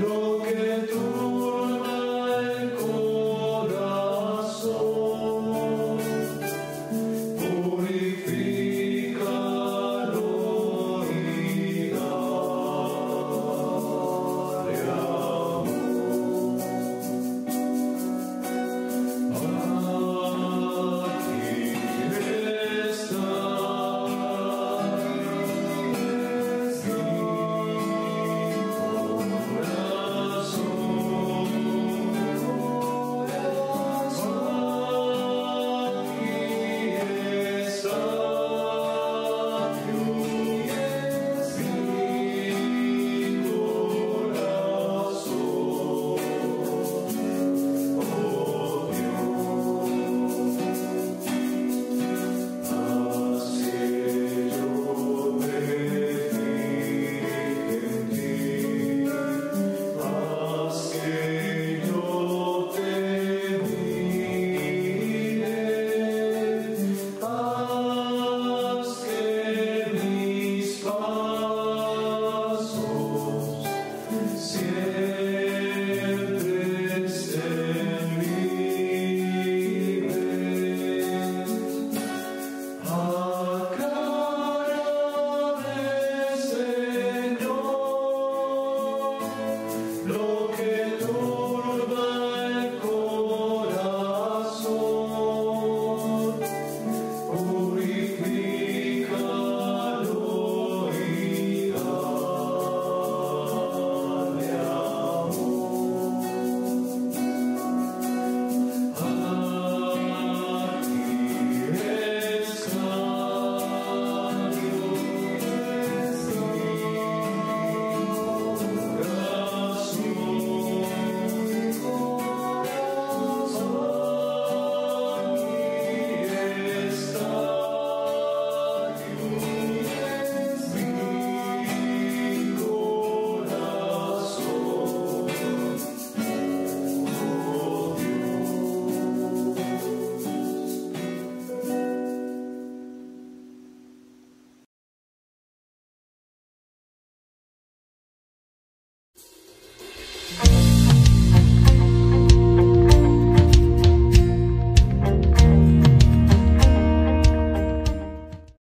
No. Amen.